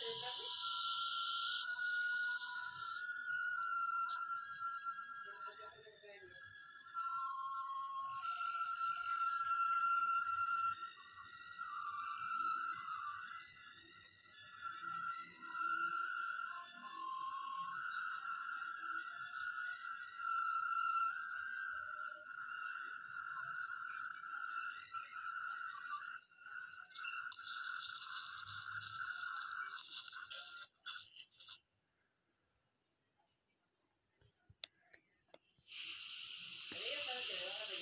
ಮಾಡ್ತಿರ್ತಾರ್ರಿ?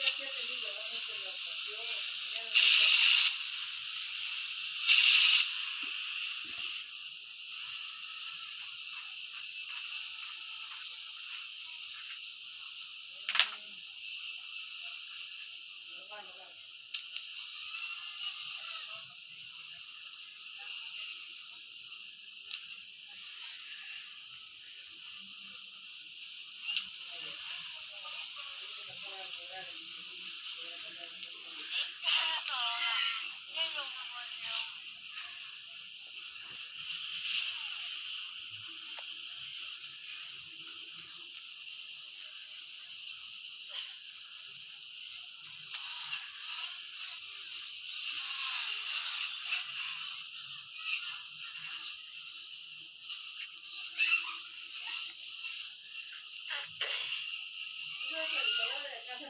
que ha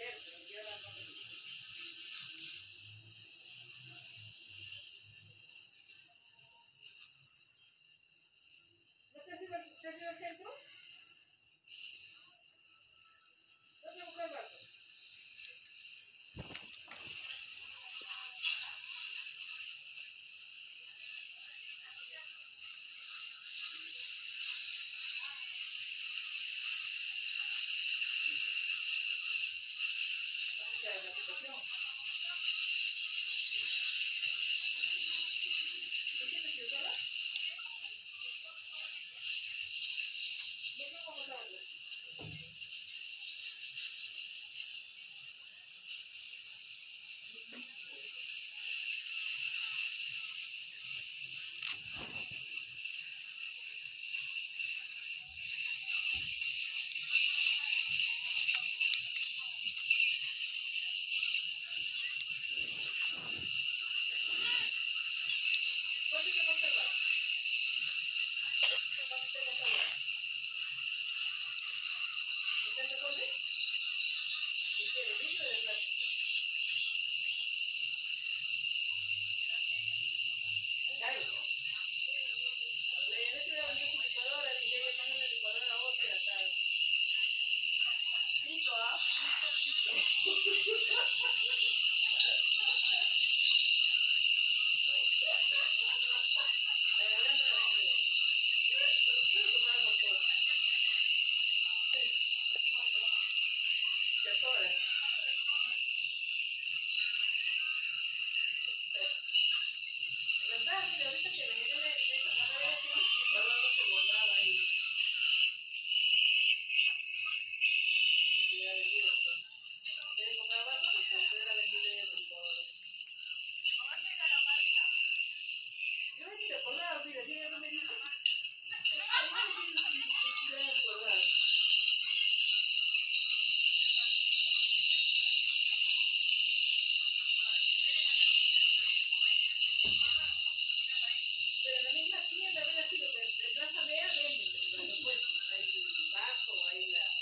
¿Te has ido al centro? ¿Verdad? ahorita vas a ver, bien, pues, hay bajo, hay la...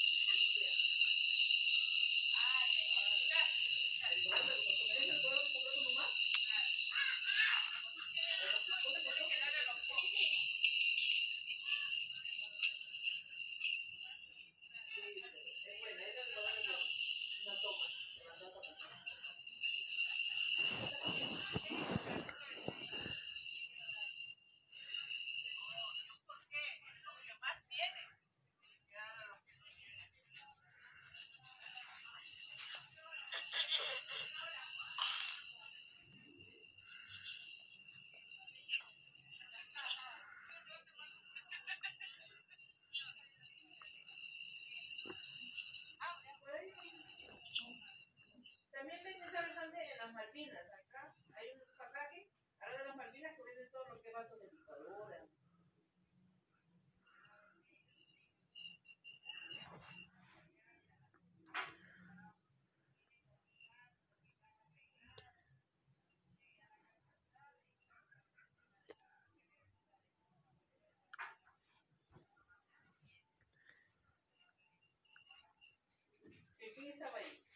Então, Aqui também.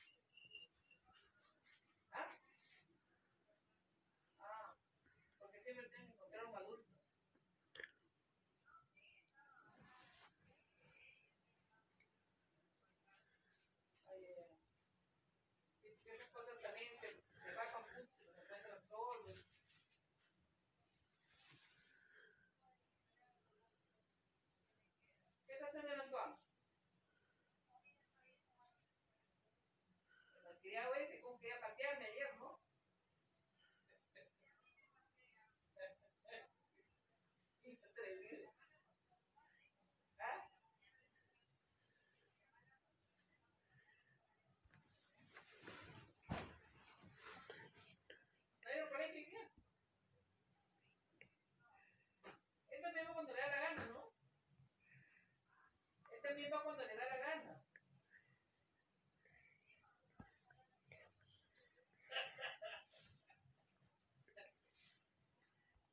teniendo cuando le da la gana.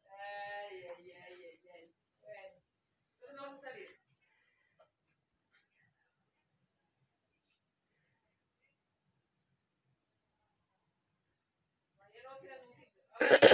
Ay, ay, ay, ay, ay. Bueno, entonces no vamos a salir. Mañana vamos a ir a un sitio.